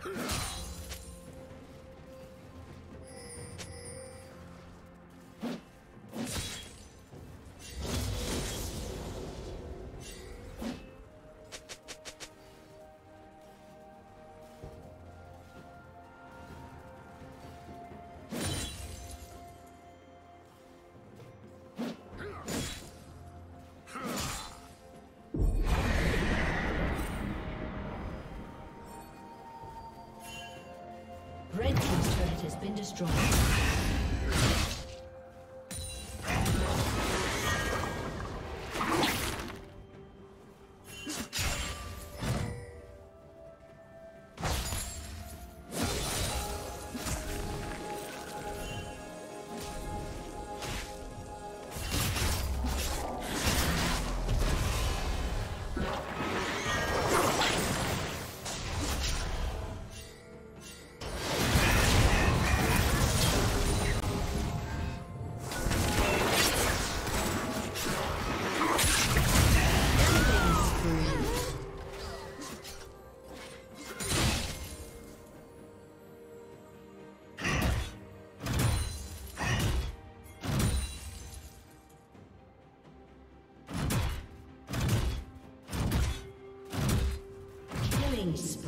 Huh? been destroyed. Killing.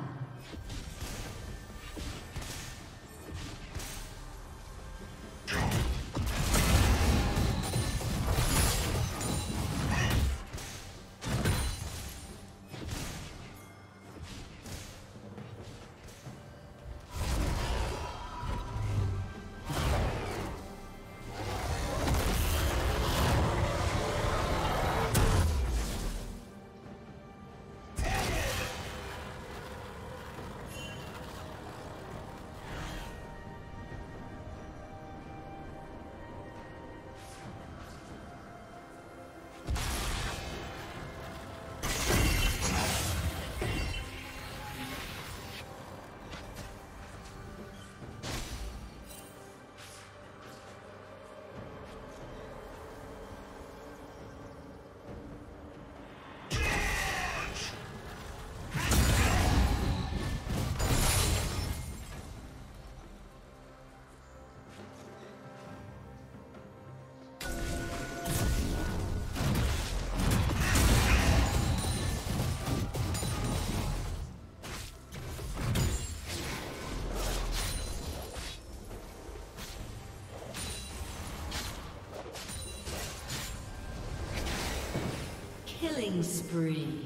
Killing spree.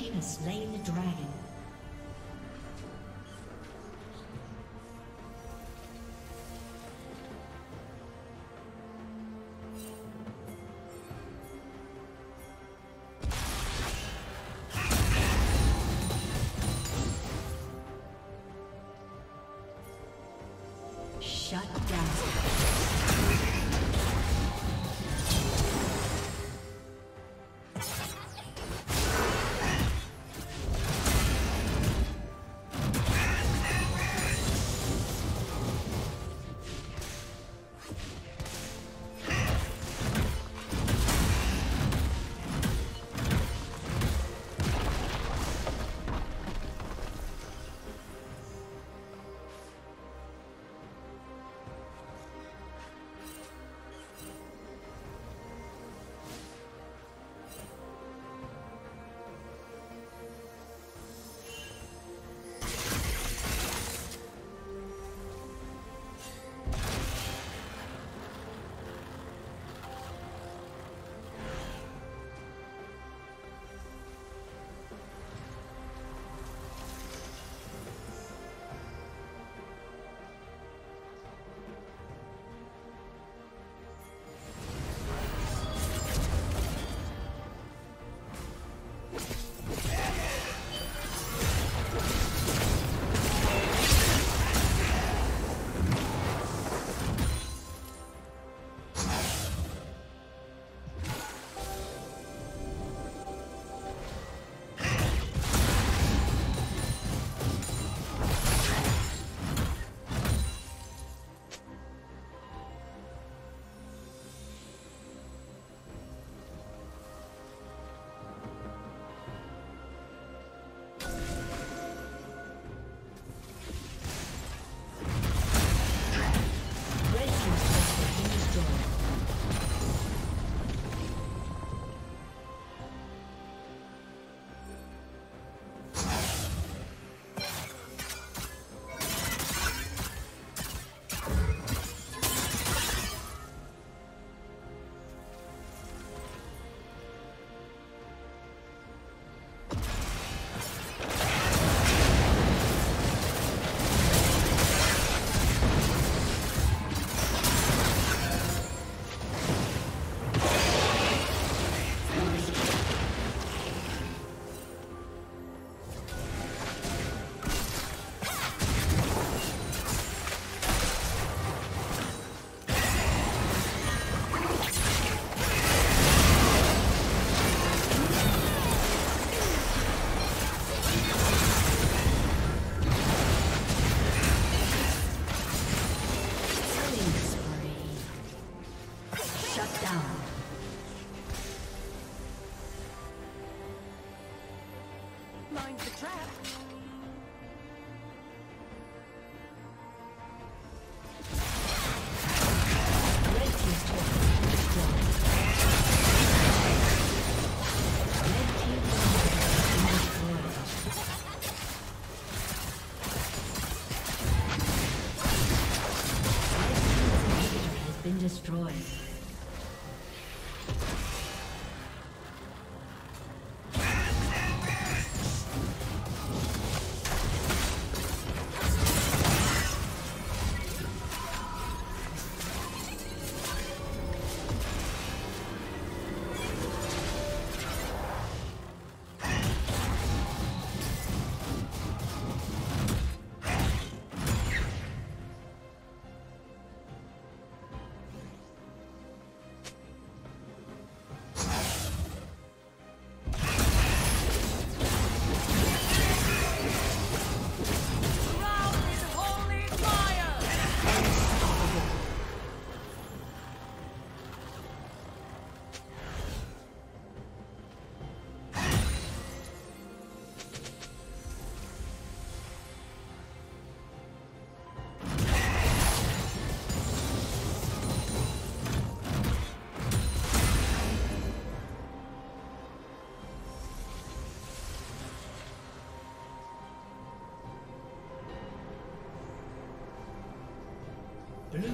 Team has slain the dragon. Shut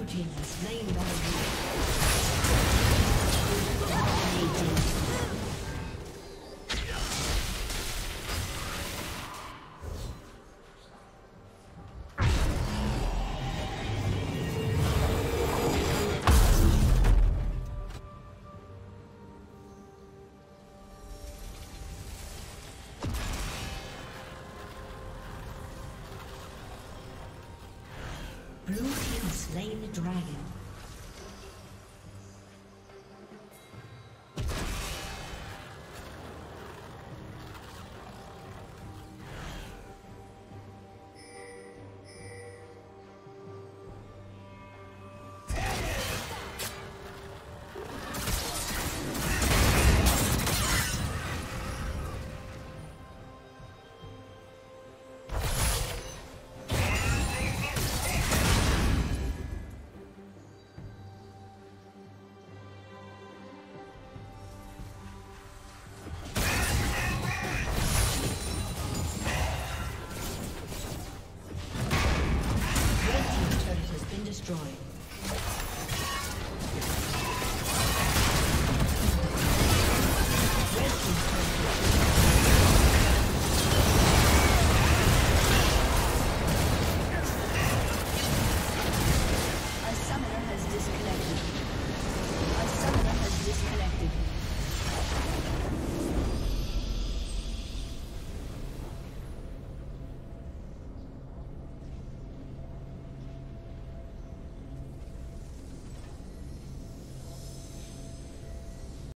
team has slain Baron. Slain the dragon.